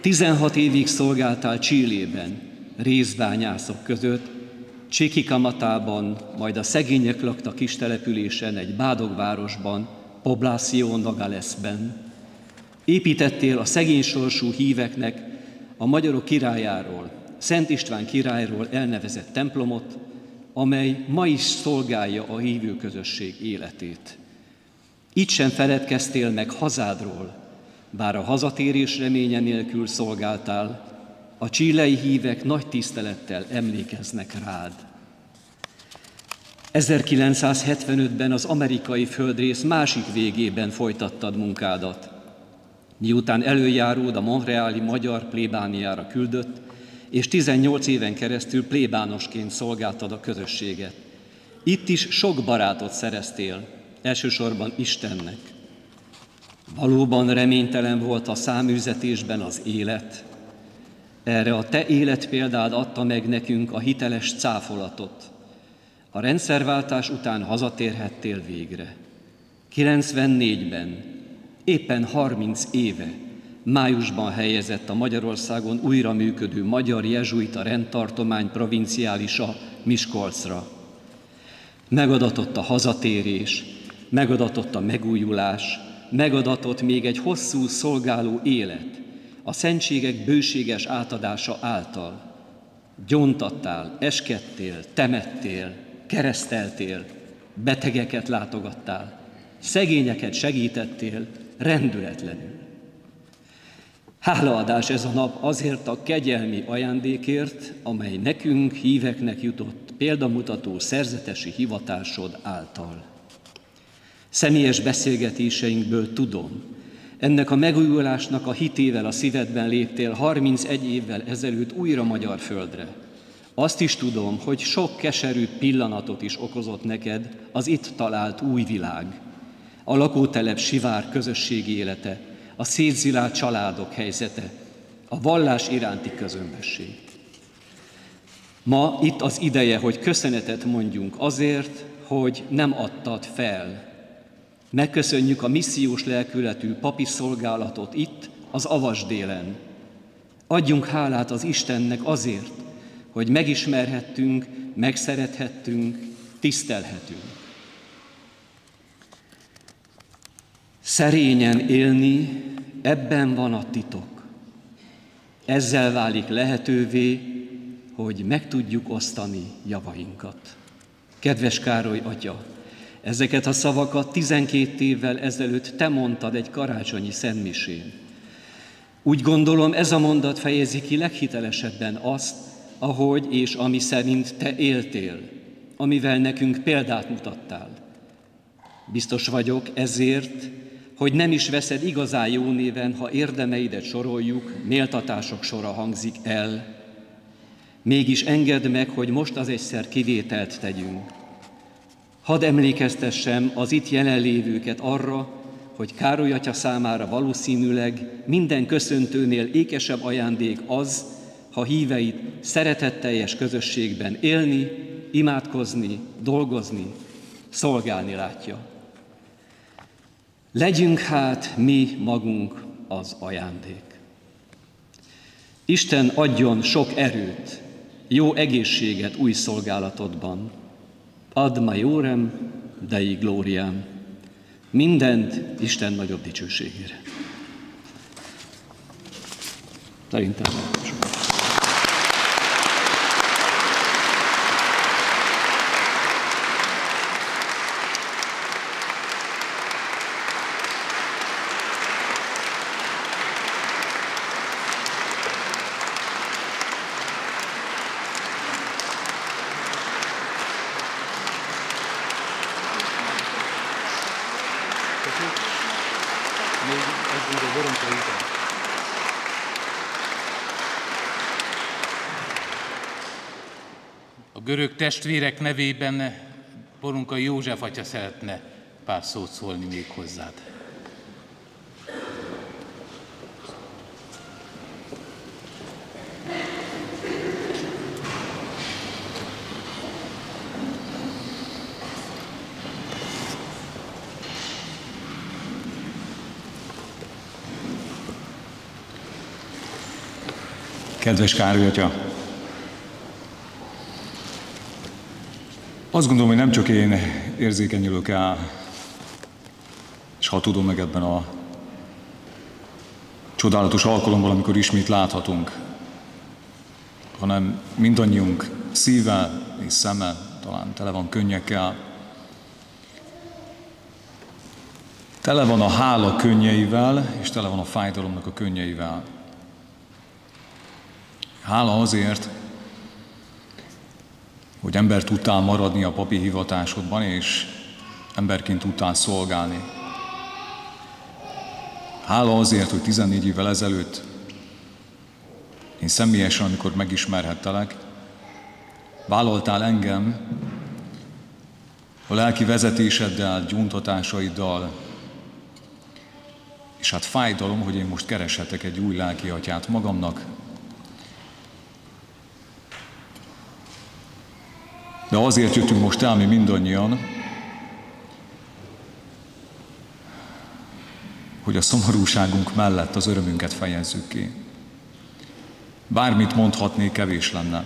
16 évig szolgáltál Csillében, részbányászok között, Csikikamatában, majd a szegények lakta kis településen, egy bádogvárosban, Población Nogalesben. Építettél a szegény sorsú híveknek a magyarok királyáról, Szent István királyról elnevezett templomot, amely ma is szolgálja a hívő közösség életét. Itt sem feledkeztél meg hazádról, bár a hazatérés reménye nélkül szolgáltál, a csílei hívek nagy tisztelettel emlékeznek rád. 1975-ben az amerikai földrész másik végében folytattad munkádat. Miután előjáród a Montreali magyar plébániára küldött, és 18 éven keresztül plébánosként szolgáltad a közösséget. Itt is sok barátot szereztél, elsősorban Istennek. Valóban reménytelen volt a száműzetésben az élet. Erre a te életpéldád adta meg nekünk a hiteles cáfolatot. A rendszerváltás után hazatérhettél végre. 94-ben, éppen 30 éve, májusban helyezett a Magyarországon újra működő Magyar Jezsuita rendtartomány provinciálisa Miskolcra. Megadatott a hazatérés, megadatott a megújulás, megadatott még egy hosszú szolgáló élet, a szentségek bőséges átadása által. Gyontattál, eskedtél, temettél, kereszteltél, betegeket látogattál, szegényeket segítettél rendületlenül. Hálaadás ez a nap azért a kegyelmi ajándékért, amely nekünk, híveknek jutott példamutató szerzetesi hivatásod által. Személyes beszélgetéseinkből tudom, ennek a megújulásnak a hitével a szívedben léptél 31 évvel ezelőtt újra magyar földre. Azt is tudom, hogy sok keserű pillanatot is okozott neked az itt talált új világ. A lakótelep sivár közösségi élete, a szétzilált családok helyzete, a vallás iránti közömbösség. Ma itt az ideje, hogy köszönetet mondjunk azért, hogy nem adtad fel, Megköszönjük a missziós lelkületű papi szolgálatot itt, az Avas délen. Adjunk hálát az Istennek azért, hogy megismerhettünk, megszerethettünk, tisztelhetünk. Szerényen élni, ebben van a titok. Ezzel válik lehetővé, hogy meg tudjuk osztani javainkat. Kedves Károly atya, ezeket a szavakat 12 évvel ezelőtt te mondtad egy karácsonyi szentmisén. Úgy gondolom, ez a mondat fejezi ki leghitelesebben azt, ahogy és ami szerint te éltél, amivel nekünk példát mutattál. Biztos vagyok ezért, hogy nem is veszed igazán jó néven, ha érdemeidet soroljuk, méltatások sora hangzik el. Mégis engedd meg, hogy most az egyszer kivételt tegyünk. Hadd emlékeztessem az itt jelenlévőket arra, hogy Károly atya számára valószínűleg minden köszöntőnél ékesebb ajándék az, ha híveit szeretetteljes közösségben élni, imádkozni, dolgozni, szolgálni látja. Legyünk hát mi magunk az ajándék. Isten adjon sok erőt, jó egészséget új szolgálatodban. Ad majorem Dei gloriam. Mindent Isten nagyobb dicsőségére. Szerintem. Görög testvérek nevében Porunkai József atya szeretne pár szót szólni még hozzád. Kedves Károly atya, Azt gondolom, hogy nem csak én érzékenyülök el, és ha tudom meg ebben a csodálatos alkalommal, amikor ismét láthatunk, hanem mindannyiunk szíve és szeme talán tele van könnyekkel, tele van a hála könnyeivel, és tele van a fájdalomnak a könnyeivel. Hála azért, hogy ember tudtál maradni a papi hivatásodban, és emberként tudtál szolgálni. Hála azért, hogy 14 évvel ezelőtt én személyesen, amikor megismerhettelek, vállaltál engem a lelki vezetéseddel, gyuntatásaiddal, és hát fájdalom, hogy én most kereshetek egy új lelki atyát magamnak, De azért jöttünk most el mi mindannyian, hogy a szomorúságunk mellett az örömünket fejezzük ki. Bármit mondhatnék, kevés lenne.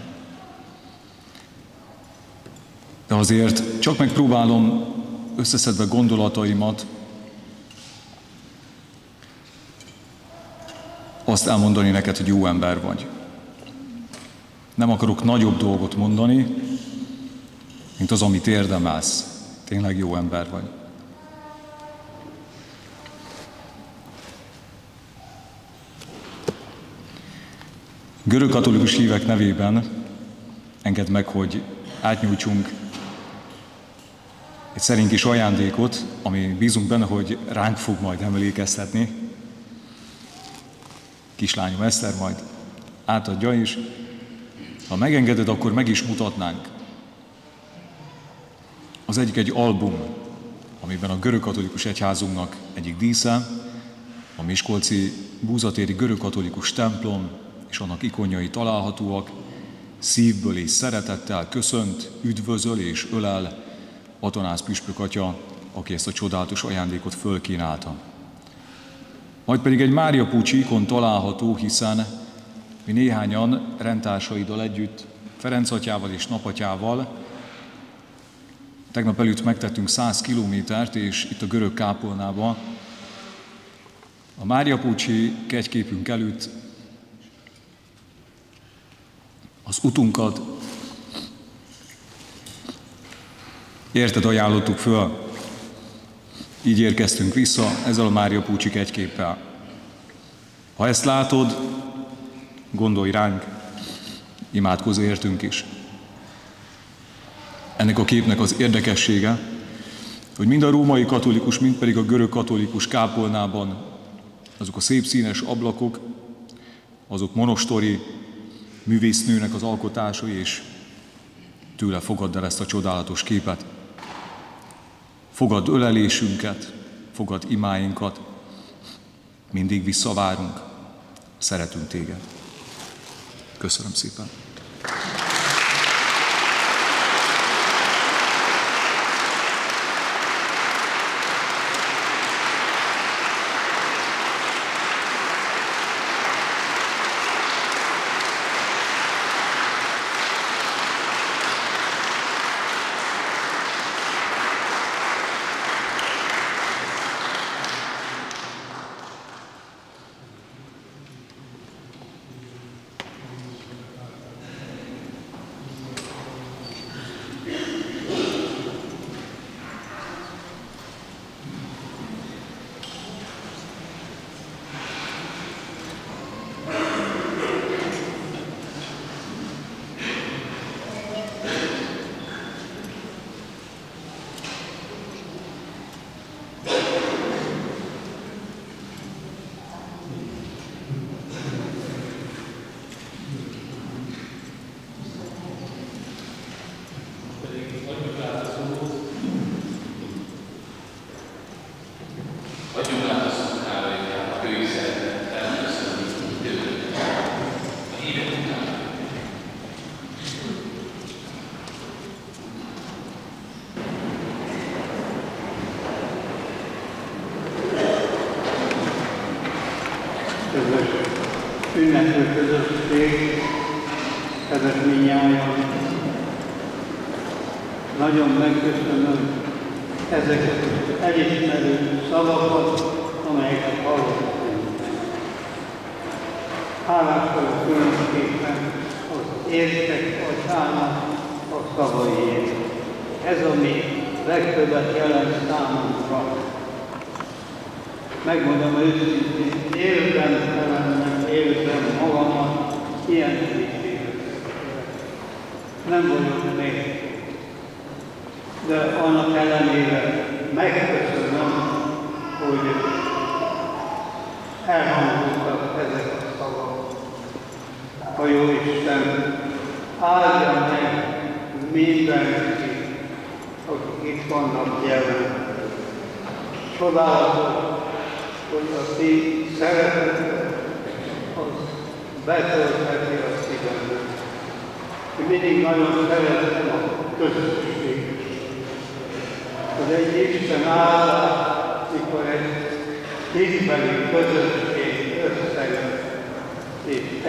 De azért csak megpróbálom összeszedve gondolataimat azt elmondani neked, hogy jó ember vagy. Nem akarok nagyobb dolgot mondani, mint az, amit érdemelsz. Tényleg jó ember vagy. Görög katolikus hívek nevében engedd meg, hogy átnyújtsunk egy szerint kis ajándékot, ami bízunk benne, hogy ránk fog majd emlékeztetni. Kislányom Eszter majd átadja is. Ha megengeded, akkor meg is mutatnánk az egyik egy album, amiben a görög katolikus egyházunknak egyik dísze, a Miskolci Búzatéri görög katolikus templom és annak ikonjai találhatóak, szívből és szeretettel köszönt, üdvözöl és ölel Atanász Püspök Atya aki ezt a csodálatos ajándékot fölkínálta. Majd pedig egy Mária Pucsi ikon található, hiszen mi néhányan rendtársaiddal együtt, Ferenc atyával és napatyával tegnap előtt megtettünk 100 kilométert, és itt a görög kápolnában a Mária Pucsi kegyképünk előtt az utunkat érted ajánlottuk föl. Így érkeztünk vissza ezzel a Mária Púcsik egyképpel. Ha ezt látod, gondolj ránk, imádkozz értünk is. Ennek a képnek az érdekessége, hogy mind a római katolikus, mind pedig a görög katolikus kápolnában azok a szép színes ablakok, azok monostori művésznőnek az alkotásai, és tőle fogadd el ezt a csodálatos képet. Fogad ölelésünket, fogad imáinkat, mindig visszavárunk, szeretünk téged. Köszönöm szépen!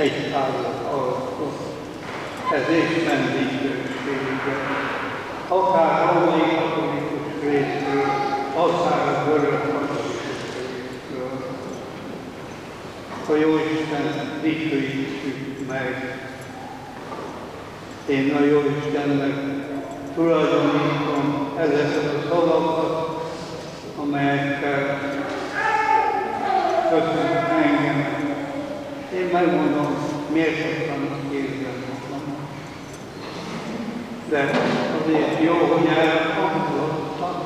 Egy házat alkot. Ez Isten dicsősége. Akár a római katolikus részről, akár a görög a jó Isten dicsőítsük meg. Én a jó Istennek tulajdonítom ezeket a szavakat, amelyekkel köszönt engem. Megmondom, miért szoktam érzem magam. De azért jó, hogy elhangzottak,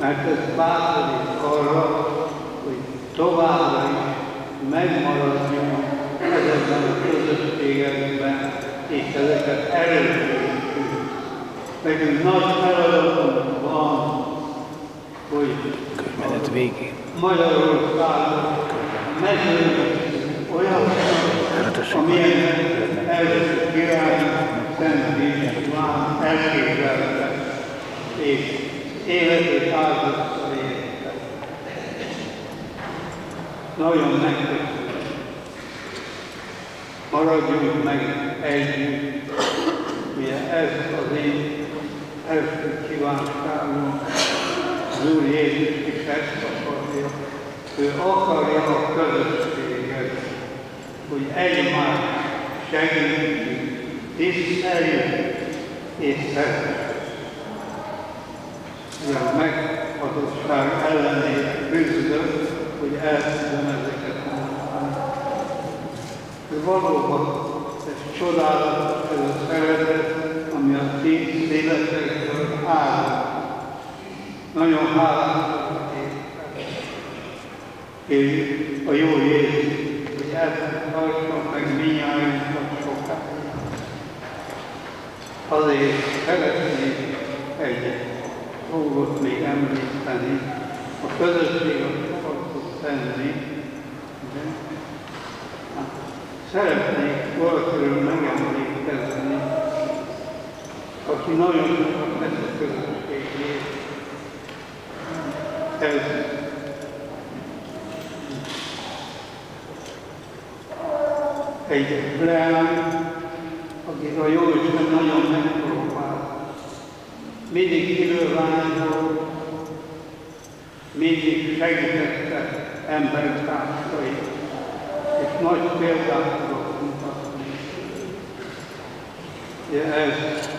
mert ez bátorít arra, hogy továbbra is megmaradjunk ezekben a közösségekben, és ezeket erősítjük. Nekünk nagy feladatunk van, hogy Körmenet végén. Magyarországon megőrizzük amilyen első király Szent István elképzelte, és életét áldozta érte. Nagyon megköszönöm. Maradjunk meg együtt, ugye ez az én első kívánságom, az Úr Jézus is ezt akarja. Ő akarja a közösséget, hogy egymást segítjük, tiszteljük és szeretjük. A megadottság ellenére küzdök, hogy el tudom ezeket mondani. Valóban ez csodálatos ez a szeretet, ami a ti életekből áll. Nagyon hálás és a jó Jézus, hogy eltartson meg minnyájunkat sokáig. Azért szeretnék egy dolgot még említeni, a közösség akartok tenni, de hát, szeretnék valakiről megemlékezni, aki nagyon sokat tesz a közösségét. Egy leány, akit a Jóisten nagyon megpróbál. Mindig időványol, mindig segítette embertársait, és nagy példát tudott mutatni. Ja, ez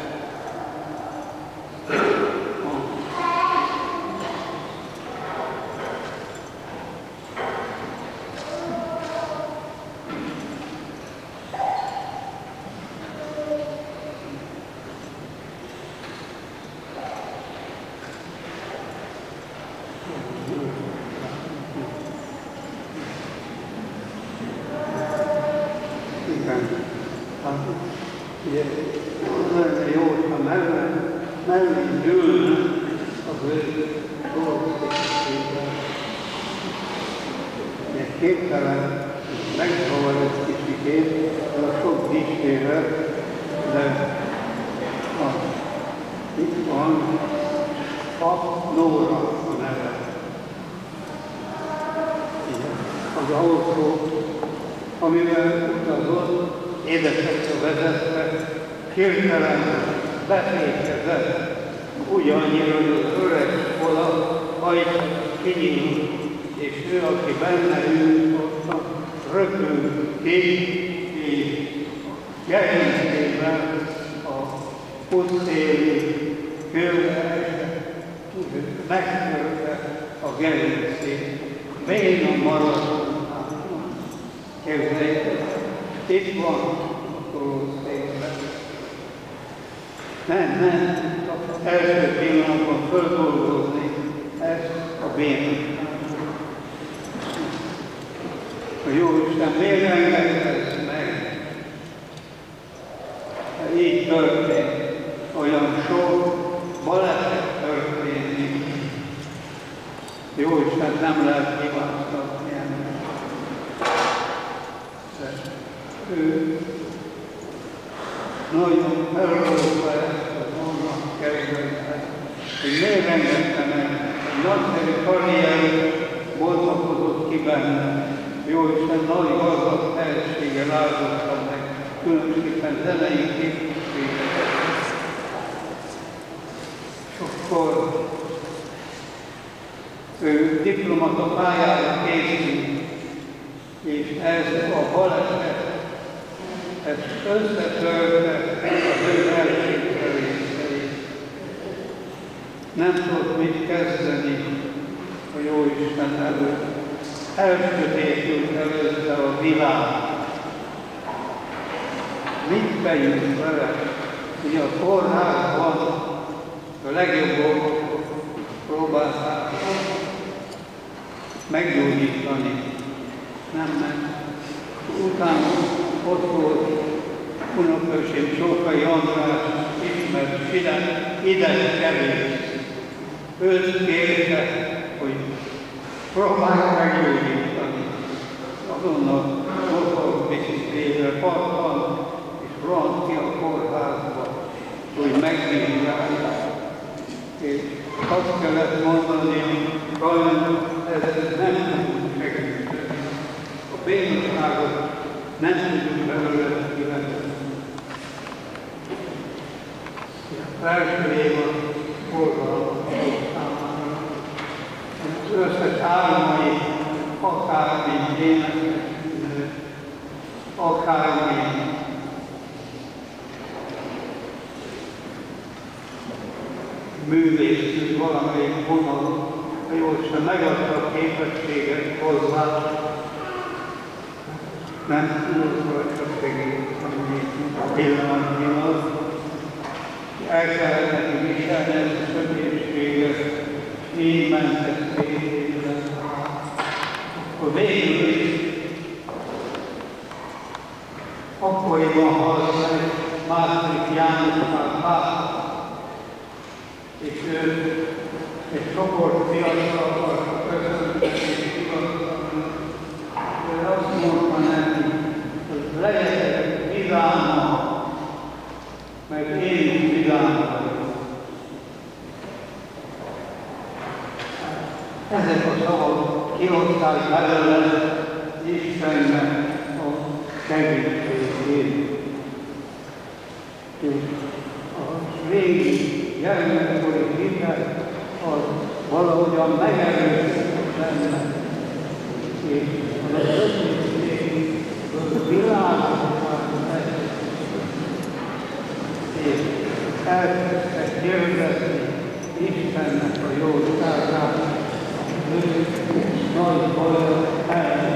Nem tudott mit kezdeni a jó Isten előtt. Elsötétült előtte a világ. Mit vegyünk vele? Ugye a kórházban a legjobb próbálták meggyógyítani nem ment. Utána ott volt unokősém Csókai András, ismert Fidesz, ide kevés. Őt kérte, hogy próbálj meggyógyítani. Azonnal ott volt Mississippi-re parton, és rohant ki a kórházba, hogy megvizsgálják. És azt kellett mondani, sajnos ez nem tudunk segíteni. A bénusságot nem tudjuk belőle kivenni. A első év a forgalom. Összes álmai, akármi énekes, akármi művészünk valamelyik vonal, a Jóisten megadta a képességet hozzá, nem tudok rajta segít, ami pillanatnyilag. El kellett neki viselni ezt a sötétséget, így mentek. Akkor végül is akkoriban halt meg második János Pál és ő egy csoport fiatal akarta köszönteni és igazgatni. Ő azt mondta neki, hogy legyetek vidáma, mert én is vidám vagyok. Ezek a kihozták belőle Istennek a segítségét. És a régi gyermekkori hitet, az valahogyan megerősített benne, és az ötletségi világosság lett, és elkezdtek kérdezni Istennek a jóságát, ő nagy No,